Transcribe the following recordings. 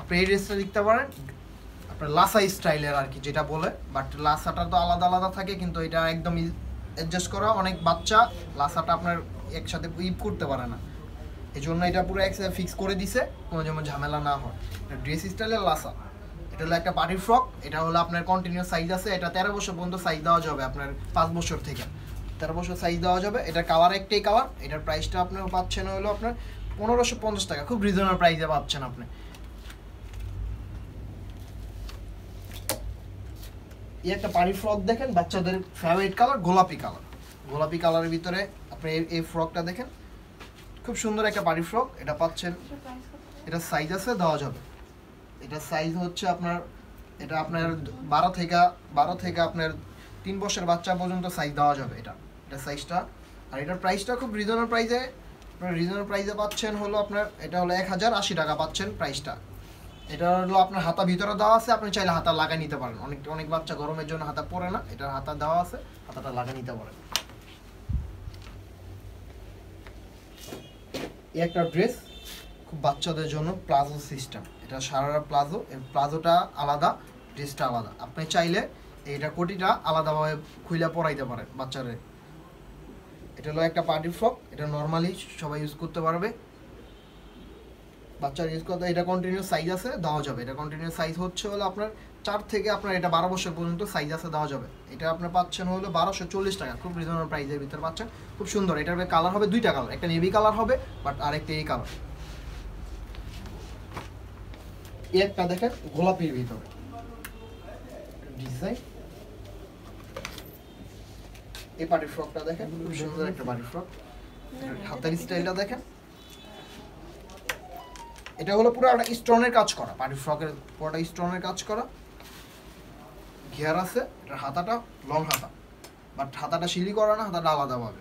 আপনি এই ড্রেসটা লিখতে পারেন। আপনার লাসা স্টাইলের আর কি যেটা বলে বাট লাসাটা তো আলাদা আলাদা থাকে, কিন্তু এটা একদম অ্যাডজাস্ট করা। অনেক বাচ্চা লাসাটা আপনার একসাথে ইপ করতে পারে না। এই জন্য এটা পুরো একসাথে ফিক্স করে দিছে, কোনো যেমন ঝামেলা না হয়। ড্রেস স্টাইলের লাসা এটা হলো একটা পার্টি ফ্রক এটা হলো আপনার কন্টিনিউ সাইজ আছে। এটা তেরো বছর পর্যন্ত সাইজ দেওয়া যাবে আপনার পাঁচ বছর থেকে। তেরো বছর সাইজ দেওয়া যাবে। এটার কালার একটাই কালার এটার প্রাইসটা আপনার পাচ্ছেন হলো আপনার পনেরোশো পঞ্চাশ টাকা। খুব রিজনেবল প্রাইসে পাচ্ছেন আপনি। এই একটা পাড়ি ফ্রক দেখেন, বাচ্চাদের ফেভারিট কালার গোলাপি কালার গোলাপি কালারের ভিতরে আপনি এই- ফ্রকটা দেখেন। খুব সুন্দর একটা পাড়ি ফ্রক, এটা পাচ্ছেন। এটা সাইজ আছে, দেওয়া যাবে। এটা সাইজ হচ্ছে আপনার, এটা আপনার বারো থেকে বারো থেকে আপনার তিন বছর বাচ্চা পর্যন্ত সাইজ দেওয়া যাবে এটা। এটা সাইজটা আর এটার প্রাইসটা খুব রিজনেবল প্রাইসে আপনার রিজনেবল প্রাইসে পাচ্ছেন হলো আপনার, এটা হলো এক হাজার আশি টাকা পাচ্ছেন প্রাইসটা এটা হলো আপনার হাতা ভিতরে দেওয়া আছে, আপনি চাইলে হাতা লাগাই নিতে পারেন। অনেক অনেক বাচ্চা গরমের জন্য হাতা পরে না এটা হাতা দেওয়া আছে, হাতাটা লাগিয়ে নিতে পারেন। এই একটা ড্রেস খুব বাচ্চাদের জন্য প্লাজো সিস্টেম। এটা সারারা প্লাজো প্লাজোটা আলাদা, ড্রেসটা আলাদা। আপনি চাইলে এইটা কোটিটা আলাদাভাবে খুইলা পরাইতে পারেন বাচ্চাদের। এটা হলো একটা পার্টি ফ্রক, এটা নর্মালি সবাই ইউজ করতে পারবে। বাচ্চার ইউজ করতে এটা কন্টিনিউ সাইজ আছে দেওয়া যাবে। এটা কন্টিনিউ সাইজ হচ্ছে হলো আপনার চার থেকে আপনার এটা বারো বছর পর্যন্ত সাইজ আছে দেওয়া যাবে। এটা আপনার পাচ্ছেন হলো বারোশো চল্লিশ টাকা। খুব রিজনেবল প্রাইসের ভিতরে পাচ্ছেন। খুব সুন্দর। এটার কালার হবে দুইটা কালার একটা নেভি কালার হবে বাট আরেকটা এই কালার একটা দেখেন গোলাপির ভিতরে। ডিজাইন এই পার্টি ফ্রকটা দেখেন। খুব সুন্দর একটা পার্টি ফ্রক হাতের স্টাইলটা দেখেন। এটা হলো পুরো একটা স্টোনের কাজ করা। পার্টি ফ্রকের পুরোটা স্টোনের কাজ করা। ঘেয়ার আছে এটা হাতাটা লং হাতা। বাট হাতাটা সিলি করা না, হাতাটা আলাদাভাবে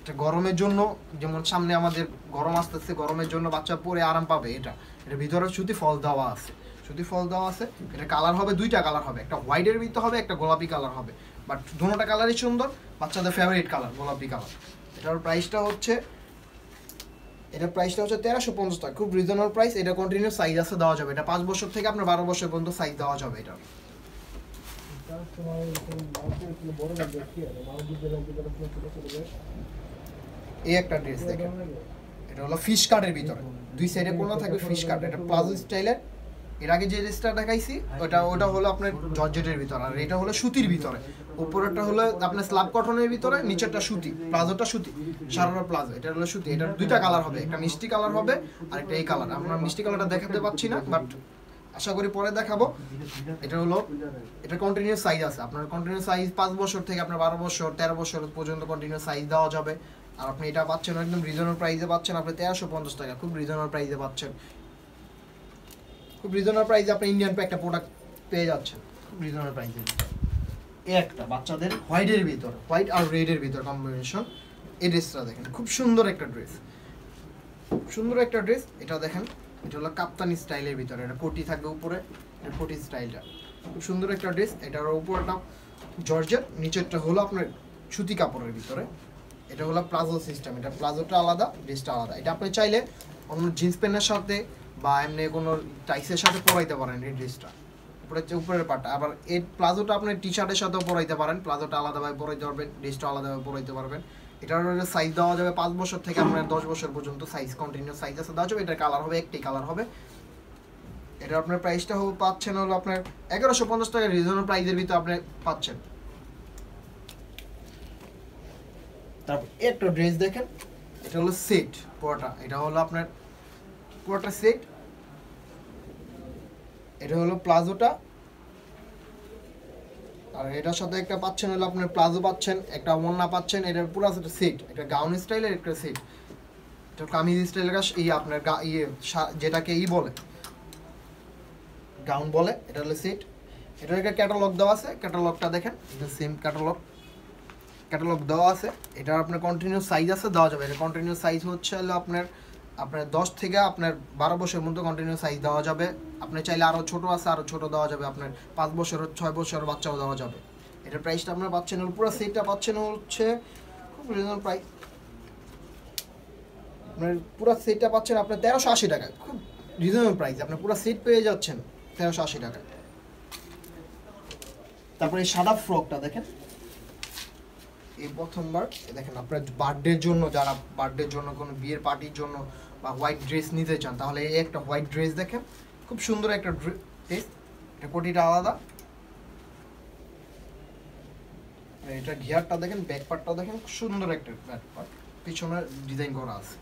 এটা গরমের জন্য, যেমন সামনে আমাদের গরম আসতেছে, গরমের জন্য বাচ্চা পরে আরাম পাবে এটা। এটা ভিতরে সুতি ফল দেওয়া আছে। সুতি ফল দেওয়া আছে, এটা কালার হবে, দুইটা কালার হবে। একটা হোয়াইটের ভিতরে হবে, একটা গোলাপি কালার হবে। বাট দুটোটা কালারই সুন্দর, বাচ্চাদের ফেভারিট কালার গোলাপি কালার এটার প্রাইসটা হচ্ছে এটা প্রাইসটা হচ্ছে তেরোশো পঞ্চাশ টাকা। খুব রিজনেবল প্রাইস এটা কন্টিনিউ সাইজ আছে দেওয়া যাবে। এটা পাঁচ বছর থেকে আপনার বারো বছর পর্যন্ত সাইজ দেওয়া যাবে এটা। এই একটা ড্রেস দেখেন। এটা হলো ফিশ কাটের ভিতরে। দুই সাইডে কোনা থাকবে ফিশ কাট এটা প্লাজো স্টাইলের এর। আগে যে ড্রেসটা দেখাইছি, ওটা ওটা হলো আপনার জর্জেটের ভিতরে। আর এটা হলো সুতির ভিতরে। উপরেরটা হলো আপনার স্ল্যাব কটনের ভিতরে, নিচেরটা সুতি, প্লাজোটা সুতি সারারা প্লাজো, এটা হলো সুতি, এটার দুইটা কালার হবে, একটা মিষ্টি কালার হবে আর একটা এই কালার। আমরা মিষ্টি কালারটা দেখাতে পাচ্ছি না বাট আশা করি পরে দেখাবো। এটা হলো, এটা কন্টিনিউ সাইজ আছে, আপনার কন্টিনিউ সাইজ পাঁচ বছর থেকে আপনার বারো বছর, তেরো বছর পর্যন্ত কন্টিনিউ সাইজ দেওয়া যাবে। আর আপনি এটা পাচ্ছেন একদম রিজনেবল প্রাইসে পাচ্ছেন, আপনি তেরোশো পঞ্চাশ টাকা, খুব রিজনেবল প্রাইসে পাচ্ছেন। খুব রিজনেবল প্রাইসে আপনি ইন্ডিয়ান একটা প্রোডাক্ট পেয়ে যাচ্ছেন, খুব রিজনেবল প্রাইসে একটা, বাচ্চাদের হোয়াইটের ভিতর হোয়াইট আর রেডের ভিতর কম্বিনেশন এই ড্রেসটা দেখেন, খুব সুন্দর একটা ড্রেস সুন্দর একটা ড্রেস এটা দেখেন, এটা হলো কাপ্তানি স্টাইলের ভিতরে, এটা কোটি থাকবে উপরে কোটি স্টাইলটা খুব সুন্দর একটা ড্রেস এটার উপরটা জর্জেট, নিচেরটা হলো আপনার সুতি কাপড়ের ভিতরে। এটা হলো প্লাজো সিস্টেম এটা প্লাজোটা আলাদা ড্রেসটা আলাদা। এটা আপনি চাইলে অন্য জিন্স প্যান্টের সাথে বা এমনি কোনো টাইসের সাথে পরাইতে পারেন এই ড্রেসটা উপরে যে উপরের পার্টটা আবার এই প্লাজোটা আপনি টি শার্টের সাথেও পরাইতে পারেন। প্লাজোটা আলাদাভাবে পরাইতে পারবেন ড্রেসটা আলাদাভাবে পরাইতে পারবেন। এটার সাইজ দেওয়া যাবে পাঁচ বছর থেকে আপনার দশ বছর পর্যন্ত। সাইজ কন্টিনিউ সাইজ আছে, দেওয়া যাবে। এটার কালার হবে, একটি কালার হবে। এটা আপনার প্রাইসটা হবে পাচ্ছেন হলো আপনার এগারোশো পঞ্চাশ টাকা। রিজনেবল প্রাইসের ভিতরে আপনি পাচ্ছেন। তারপর একটা ড্রেস দেখেন। এটা হলো সেট পুরোটা। এটা হলো আপনার, পুরোটা সেট এটা হলো প্লাজোটা। আর এটার সাথে একটা পাচ্ছেন হলো আপনার প্লাজো পাচ্ছেন, একটা ওন্না পাচ্ছেন, এটা পুরো সেট এটা গাউন স্টাইলের একটা সেট। এটা কামিজ স্টাইলের এই আপনার গা ইয়ে যেটাকে ই বলে। গাউন বলে, এটা হলো সেট। এটার একটা ক্যাটালগ দেওয়া আছে ক্যাটালগটা দেখেন, এটা সেম ক্যাটালগ ক্যাটালগ দেওয়া আছে এটার আপনার কন্টিনিউ সাইজ আছে, দেওয়া যাবে। এটা কন্টিনিউ সাইজ হচ্ছে হলো আপনার আপনার দশ থেকে আপনার বারো বছরের মধ্যে কন্টিনিউ সাইজ দেওয়া যাবে। আপনি চাইলে আরও ছোটো আছে আরও ছোটো দেওয়া যাবে আপনার। পাঁচ বছর ছয় বছর বাচ্চাও দেওয়া যাবে। এটার প্রাইসটা আপনার পাচ্ছেন হলো, পুরো সেটটা পাচ্ছেন হচ্ছে, খুব রিজনেবল প্রাইস আপনার পুরো সেটটা পাচ্ছেন আপনার তেরোশো আশি টাকা খুব রিজনেবল প্রাইস আপনার পুরো সেট পেয়ে যাচ্ছেন তেরোশো আশি টাকা তারপরে এই সাদা ফ্রকটা দেখেন। এই প্রথমবার দেখেন আপনার বার্থডের জন্য, যারা বার্থডের জন্য কোনো বিয়ের পার্টির জন্য বা হোয়াইট ড্রেস নিতে চান, তাহলে এই একটা হোয়াইট ড্রেস দেখেন। খুব সুন্দর একটা ড্রেস এটা কোটিটা আলাদা। এটা গিয়ারটা দেখেন ব্যাক পার্টটা দেখেন, খুব সুন্দর একটা ব্যাক পার্ট পিছনে ডিজাইন করা আছে।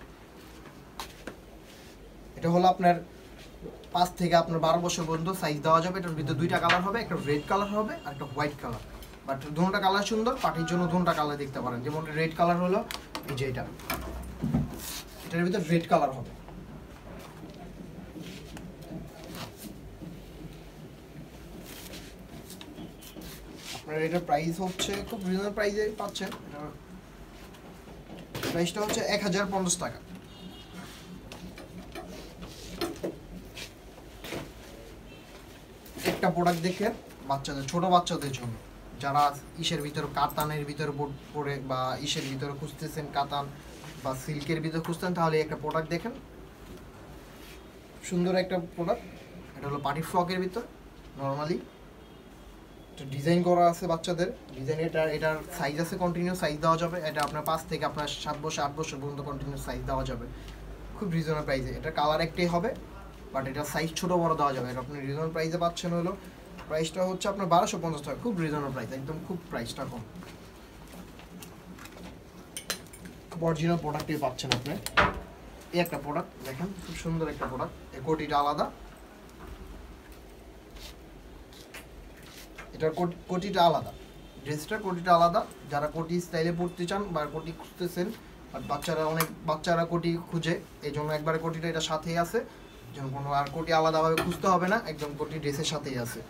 এটা হলো আপনার পাঁচ থেকে আপনার বারো বছর পর্যন্ত সাইজ দেওয়া যাবে। এটার ভিতরে দুইটা কালার হবে, একটা রেড কালার হবে আর একটা হোয়াইট কালার বাট দুটা কালার সুন্দর পার্টির জন্য দুটা কালার দেখতে পারেন। যেমন রেড কালার হলো, এই যে এটা। এটার ভিতরে রেড কালার হবে। আপনার এটার প্রাইস হচ্ছে, খুব রিজনেবল প্রাইসে পাচ্ছেন। প্রাইসটা হচ্ছে এক হাজার পঞ্চাশ টাকা। একটা প্রোডাক্ট দেখে বাচ্চাদের, ছোট বাচ্চাদের জন্য। যারা ইসের ভিতর কাতানের ভিতর পরে বা ইসের ভিতরে খুঁজতেছেন কাতান বা সিল্কের ভিতরে খুঁজতেন তাহলে একটা প্রোডাক্ট দেখেন। সুন্দর একটা প্রোডাক্ট এটা হলো পার্টি ফ্রকের ভিতর নর্মালি এটা ডিজাইন করা আছে বাচ্চাদের। ডিজাইন এটা এটার সাইজ আছে কন্টিনিউ সাইজ দেওয়া যাবে। এটা আপনার পাঁচ থেকে আপনার সাত বছর, আট বছর পর্যন্ত কন্টিনিউ সাইজ দেওয়া যাবে। খুব রিজনেবল প্রাইসে এটা কালার একটাই হবে বাট এটা সাইজ ছোট বড় দেওয়া যাবে এটা আপনি রিজনেবল প্রাইসে পাচ্ছেন হলো। প্রাইসটা হচ্ছে আপনার বারোশো পঞ্চাশ টাকা। খুব রিজনেবল প্রাইস একদম খুব প্রাইসটা কম। খুব অরিজিনাল প্রোডাক্টই পাচ্ছেন আপনি। এই একটা প্রোডাক্ট দেখেন, খুব সুন্দর একটা প্রোডাক্ট এই কোটিটা আলাদা। এটার কোটি- কোটিটা আলাদা। ড্রেসটার কোটিটা আলাদা। যারা কোটি স্টাইলে পড়তে চান বা কোটি খুঁজতেছেন, আর বাচ্চারা অনেক বাচ্চারা কোটি খুঁজে এই জন্য একবারে কোটিটা এটা সাথেই আছে। যেন কোনো আর কোটি আলাদাভাবে খুঁজতে হবে না, একদম কোটি ড্রেসের সাথেই আছে।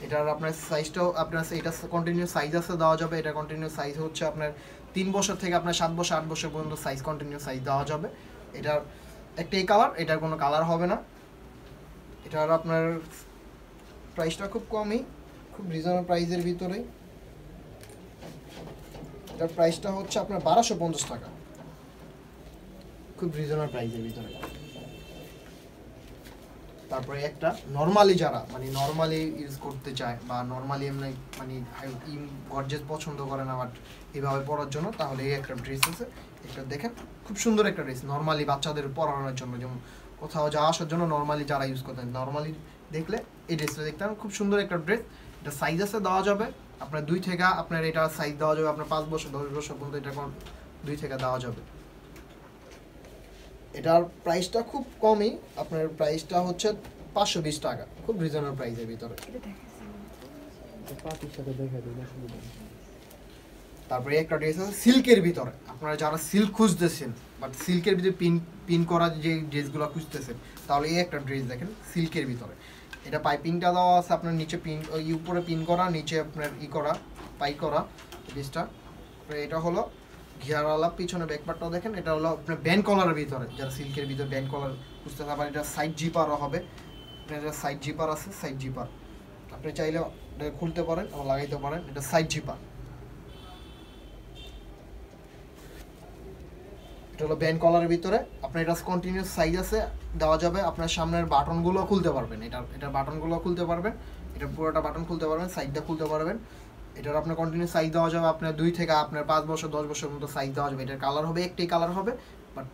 এটার আপনার সাইজটাও আপনার এটা কন্টিনিউ সাইজ আছে দেওয়া যাবে। এটা কন্টিনিউ সাইজ হচ্ছে আপনার তিন বছর থেকে আপনার সাত বছর, আট বছর পর্যন্ত সাইজ কন্টিনিউ সাইজ দেওয়া যাবে। এটার একটাই কালার এটার কোনো কালার হবে না। এটার আপনার প্রাইসটা খুব কমই। খুব রিজনেবল প্রাইসের ভিতরে। এটার প্রাইসটা হচ্ছে আপনার বারোশো পঞ্চাশ টাকা। খুব রিজনেবল প্রাইসের ভিতরে। তারপরে একটা নর্মালি যারা মানে নর্মালি ইউজ করতে চায় বা নর্মালি এমনি মানে গর্জেস পছন্দ করে না বাট এইভাবে পরার জন্য, তাহলে এই একটা ড্রেস আছে। এটা দেখেন, খুব সুন্দর একটা ড্রেস নর্মালি বাচ্চাদের পরানোর জন্য, যেমন কোথাও যাওয়া আসার জন্য নর্মালি যারা ইউজ করতেন নর্মালি দেখলে এই ড্রেসটা দেখতে খুব সুন্দর একটা ড্রেস এটা সাইজ আছে দেওয়া যাবে। আপনার দুই থেকে আপনার এটা সাইজ দেওয়া যাবে আপনার পাঁচ বছর দশ বছর পর্যন্ত এটা কোন দুই থেকে দেওয়া যাবে। এটার প্রাইসটা খুব কমই আপনার প্রাইসটা হচ্ছে পাঁচশো বিশ টাকা খুব রিজনেবল প্রাইসের ভিতরে। তারপরে একটা ড্রেস আছে সিল্কের ভিতরে। আপনারা যারা সিল্ক খুঁজতেছেন বাট সিল্কের ভিতরে পিন পিন করা যে ড্রেসগুলো খুঁজতেছেন তাহলে এই একটা ড্রেস দেখেন সিল্কের ভিতরে। এটা পাইপিংটা দেওয়া আছে, আপনার নিচে পিন, ওই উপরে পিন করা, নিচে আপনার ই করা, পাই করা ড্রেসটা এটা হলো ঘিয়ারওয়ালা পিছনে ব্যাকপারটাও দেখেন, এটা হলো আপনার ব্যান্ড কলারের ভিতরে। যারা সিল্কের ভিতরে ব্যান্ড কলার খুঁজতে পারেন এটা সাইড জিপারও হবে। এটা সাইড জিপার আছে সাইড জিপার আপনি চাইলে এটা খুলতে পারেন, আবার লাগাইতে পারেন, এটা সাইড জিপার এটা হলো ব্যান্ড কলারের ভিতরে। আপনার এটা কন্টিনিউস সাইজ আছে, দেওয়া যাবে। আপনার সামনের বাটনগুলো খুলতে পারবেন। এটা এটার বাটনগুলো খুলতে পারবেন। এটা পুরোটা বাটন খুলতে পারবেন সাইডটা খুলতে পারবেন। এটার আপনার কন্টিনিউ সাইজ দেওয়া যাবে। আপনার দুই থেকে আপনার পাঁচ বছর, দশ বছর মতো সাইজ দেওয়া যাবে। এটার কালার হবে একটাই কালার হবে বাট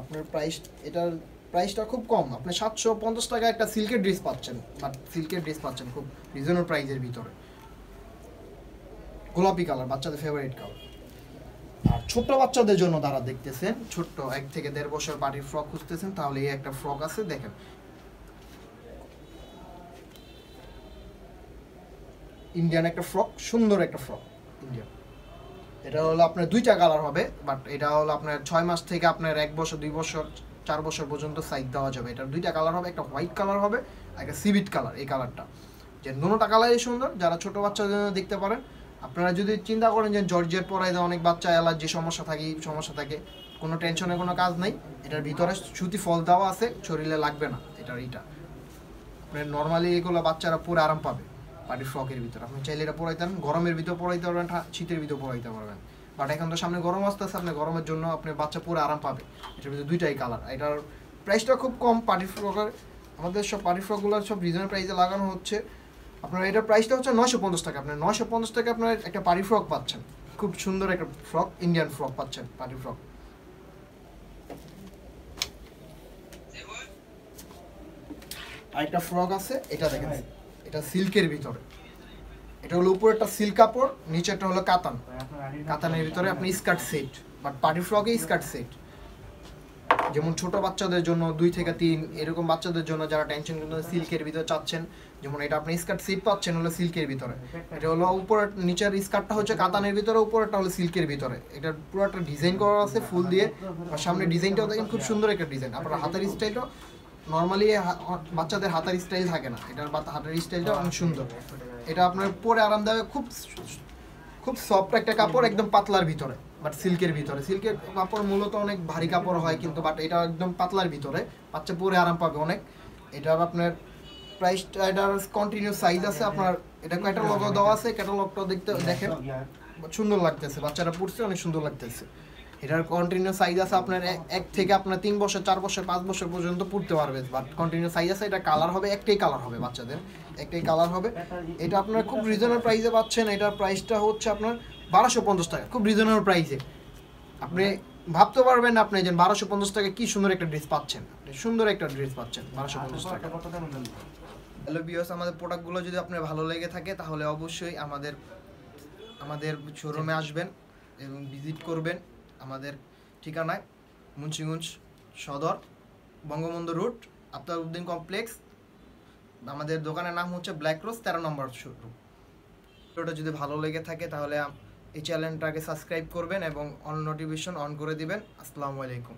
আপনার প্রাইস এটার প্রাইসটা খুব কম। আপনি সাতশো পঞ্চাশ টাকা একটা সিল্কের ড্রেস পাচ্ছেন বাট সিল্কের ড্রেস পাচ্ছেন খুব রিজনেবল প্রাইসের ভিতরে। গোলাপি কালার বাচ্চাদের ফেভারিট কালার আর ছোট্ট বাচ্চাদের জন্য তারা দেখতেছেন, ছোট্ট এক থেকে দেড় বছর বাড়ির ফ্রক খুঁজতেছেন, তাহলে এই একটা ফ্রক আছে, দেখেন। ইন্ডিয়ান একটা ফ্রক, সুন্দর একটা ফ্রক, ইন্ডিয়ান। এটা হলো আপনার দুইটা কালার হবে, বাট এটা হলো আপনার ছয় মাস থেকে আপনার এক বছর, দুই বছর, চার বছর পর্যন্ত সাইজ দেওয়া যাবে। এটার দুইটা কালার হবে, একটা হোয়াইট কালার হবে একটা সিভিট কালার, এই কালারটা। যে দুটোটা কালারই সুন্দর, যারা ছোট বাচ্চাদের জন্য দেখতে পারেন আপনারা যদি চিন্তা করেন যে জর্জের পরাই অনেক বাচ্চা অ্যালার্জি, সমস্যা থাকে, এই সমস্যা থাকে, কোনো টেনশনের কোনো কাজ নাই। এটার ভিতরে সুতি ফল দেওয়া আছে, শরীরে লাগবে না, এটার এইটা। আপনার নর্মালি এগুলো বাচ্চারা পুরো আরাম পাবে পার্টি ফ্রকের ভিতরে। আপনি চাইলে এটা পরাইতেন গরমের ভিতরে পরাইতে পারবেন শীতের ভিতরে পরাইতে পারবেন। বাট এখন তো সামনে গরম আসতেছে, আপনি গরমের জন্য আপনি বাচ্চা পুরো আরাম পাবে। এটার ভিতরে দুইটাই কালার এটার প্রাইসটা খুব কম পার্টি ফ্রকের আমাদের সব পার্টি ফ্রকগুলো সব রিজনেবল প্রাইসে লাগানো হচ্ছে। আপনার এটার প্রাইসটা হচ্ছে নশো পঞ্চাশ টাকা। আপনার নয়শো পঞ্চাশ টাকা আপনার একটা পার্টি ফ্রক পাচ্ছেন। খুব সুন্দর একটা ফ্রক ইন্ডিয়ান ফ্রক পাচ্ছেন পার্টি ফ্রক আরেকটা ফ্রক আছে এটা দেখেন। এটা সিল্কের ভিতরে। এটা হলো উপরে একটা সিল্ক কাপড় নিচেরটা হলো কাতান। কাতানের ভিতরে আপনি স্কার্ট সেট বাট পার্টি ফ্রকে স্কার্ট সেট যেমন ছোট বাচ্চাদের জন্য দুই থেকে তিন, এরকম বাচ্চাদের জন্য যারা টেনশন সিল্কের ভিতরে চাচ্ছেন, যেমন এটা আপনি স্কার্ট সিট পাচ্ছেন হলো সিল্কের ভিতরে। এটা হলো উপরে নিচের স্কার্টটা হচ্ছে কাতানের ভিতরে, উপরেরটা হলো সিল্কের ভিতরে। এটা পুরো একটা ডিজাইন করা আছে ফুল দিয়ে, আর সামনে ডিজাইনটাও দেখেন খুব সুন্দর একটা ডিজাইন আপনার হাতের স্টাইলটা নর্মালি বাচ্চাদের হাতের স্টাইল থাকে না। এটার হাতের স্টাইলটা অনেক সুন্দর। এটা আপনার পরে আরামদায়ক, খুব খুব সফট একটা কাপড়, একদম পাতলার ভিতরে। বাট সিল্কের ভিতরে। সিল্কের কাপড় মূলত অনেক ভারী কাপড় হয় কিন্তু বাট এটা একদম পাতলার ভিতরে। বাচ্চা পরে আরাম পাবে অনেক। এটার আপনার প্রাইসটা এটার কন্টিনিউ সাইজ আছে আপনার, এটা ক্যাটালগ দেওয়া আছে ক্যাটালগটা দেখতে দেখেন। সুন্দর লাগতেছে, বাচ্চারা পড়ছে অনেক সুন্দর লাগতেছে। এটার কন্টিনিউ সাইজ আছে আপনার এক থেকে আপনার তিন বছর, চার বছর, পাঁচ বছর পর্যন্ত পড়তে পারবে। বাট কন্টিনিউ সাইজ আছে, এটা কালার হবে, একটাই কালার হবে বাচ্চাদের। একটাই কালার হবে। এটা আপনার খুব রিজনেবল প্রাইসে পাচ্ছেন। এটার প্রাইসটা হচ্ছে আপনার বারোশো পঞ্চাশ টাকা খুব রিজনেবল প্রাইসে আপনি ভাবতে পারবেন আপনি যে বারোশো পঞ্চাশ টাকা কি সুন্দর একটা ড্রেস পাচ্ছেন। আপনি সুন্দর একটা ড্রেস পাচ্ছেন বারোশো পঞ্চাশ টাকা হ্যালো বিয়স আমাদের প্রোডাক্টগুলো যদি আপনার ভালো লেগে থাকে তাহলে অবশ্যই আমাদের আমাদের শোরুমে আসবেন এবং ভিজিট করবেন আমাদের ঠিকানায় মুন্সিগঞ্জ সদর বঙ্গবন্ধু রুট আফতারউদ্দিন কমপ্লেক্স আমাদের দোকানের নাম হচ্ছে ব্ল্যাক রোজ তেরো নম্বর শোরুম ভিডিওটা যদি ভালো লেগে থাকে তাহলে এই চ্যানেলটাকে সাবস্ক্রাইব করবেন এবং অন নোটিফিকেশন অন করে দিবেন। আসসালামু আলাইকুম।